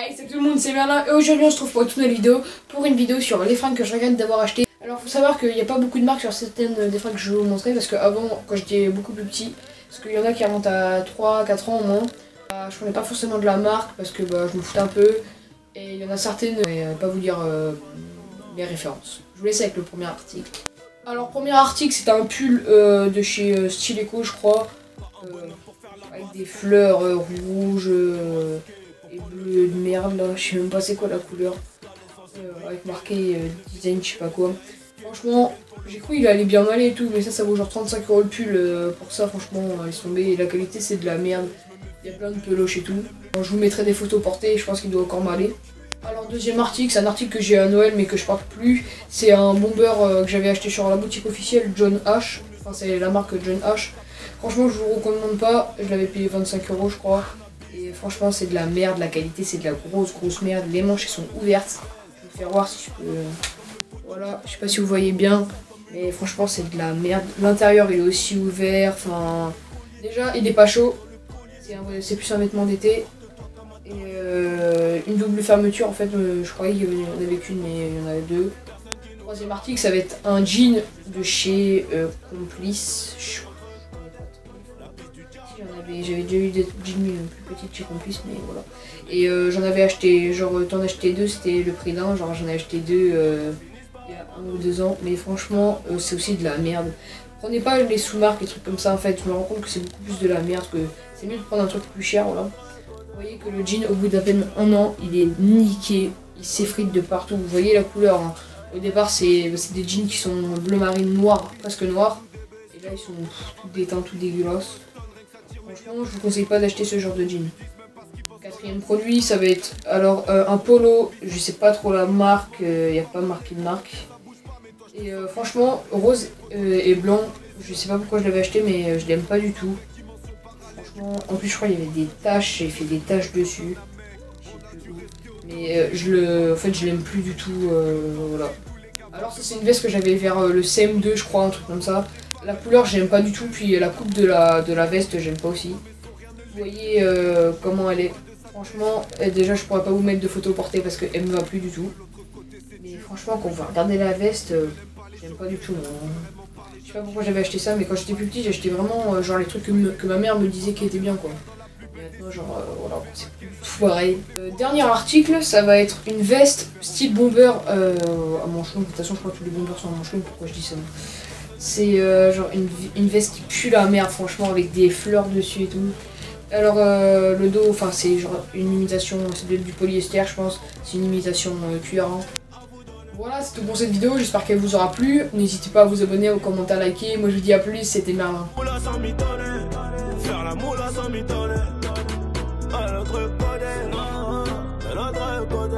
Salut tout le monde, c'est Merlin et aujourd'hui on se trouve pour une nouvelle vidéo pour une vidéo sur les fringues que je regrette d'avoir acheté. Alors faut savoir qu'il n'y a pas beaucoup de marques sur certaines des fringues que je vais vous montrer parce qu'avant quand j'étais beaucoup plus petit, parce qu'il y en a qui remontent à 3-4 ans au moins, bah, je connais pas forcément de la marque parce que bah, je me foutais un peu et il y en a certaines, je vais pas vous dire euh, les références. Je vous laisse avec le premier article. Alors premier article c'est un pull euh, de chez euh, Style Eco je crois, avec des fleurs rouges bleu de merde là, je sais même pas c'est quoi la couleur. Euh, avec marqué euh, design je sais pas quoi. Franchement, j'ai cru il allait bien aller et tout, mais ça ça vaut genre 35 euros le pull euh, pour ça franchement ils sont tombés et la qualité c'est de la merde. Il y a plein de peloches et tout. je vous mettrai des photos portées, je pense qu'il doit encore m'aller. Alors deuxième article, c'est un article que j'ai à Noël mais que je porte plus. C'est un bomber que j'avais acheté sur la boutique officielle John H. Enfin c'est la marque John H. Franchement je vous recommande pas, je l'avais payé 25 euros je crois. Et franchement, c'est de la merde. La qualité, c'est de la grosse, grosse merde. Les manches, elles sont ouvertes. Je vais vous faire voir si je peux... Voilà, je sais pas si vous voyez bien. Mais franchement, c'est de la merde. L'intérieur, il est aussi ouvert. Enfin, déjà, il est pas chaud. C'est plus un vêtement d'été. Et euh, une double fermeture, en fait, euh, je croyais qu'il n'y en avait qu'une, mais il y en avait deux. Troisième article, ça va être un jean de chez euh, Complice j'avais déjà eu des jeans plus petites chez Complice, mais voilà. Et euh, j'en avais acheté, genre t'en achetais deux, c'était le prix d'un, genre j'en ai acheté deux euh, il y a un ou deux ans, mais franchement euh, c'est aussi de la merde. Prenez pas les sous-marques, les trucs comme ça en fait, je me rends compte que c'est beaucoup plus de la merde, que c'est mieux de prendre un truc plus cher, voilà. Vous voyez que le jean au bout d'à peine un an, il est niqué, il s'effrite de partout, vous voyez la couleur. Hein. Au départ c'est des jeans qui sont bleu marine noir, presque noir, et là ils sont tout déteints, tout dégueulasses. Franchement, je vous conseille pas d'acheter ce genre de jean. Quatrième produit, ça va être alors euh, un polo. Je sais pas trop la marque, il euh, n'y a pas marqué de marque. Et euh, franchement, rose et blanc, je sais pas pourquoi je l'avais acheté, mais je l'aime pas du tout. Franchement, en plus, je crois qu'il y avait des taches, j'ai fait des taches dessus. Mais je le, en fait, je l'aime plus du tout. voilà. Alors, ça, c'est une veste que j'avais vers le CM2, je crois, un truc comme ça. La couleur j'aime pas du tout, puis la coupe de la, de la veste j'aime pas aussi. Vous voyez euh, comment elle est. Franchement, déjà je pourrais pas vous mettre de photos portées parce qu'elle me va plus du tout. Mais franchement quand on va regarder la veste, euh, j'aime pas du tout. Je sais pas pourquoi j'avais acheté ça, mais quand j'étais plus petit j'achetais vraiment euh, genre les trucs que, ma mère me disait qui étaient bien quoi. Maintenant genre voilà, c'est tout pareil. dernier article, ça va être une veste style bomber à manche longue. De toute façon je crois que tous les bombers sont à manche longue, pourquoi je dis ça? C'est euh, genre une, une, veste qui pue la merde, franchement, avec des fleurs dessus et tout. Alors, euh, le dos, enfin, c'est genre une imitation, c'est du polyester, je pense. C'est une imitation euh, cuir. Hein. Voilà, c'est tout pour cette vidéo, j'espère qu'elle vous aura plu. N'hésitez pas à vous abonner, aux commentaires, à liker. Moi, je vous dis à plus, c'était Merlin. Côté, côté,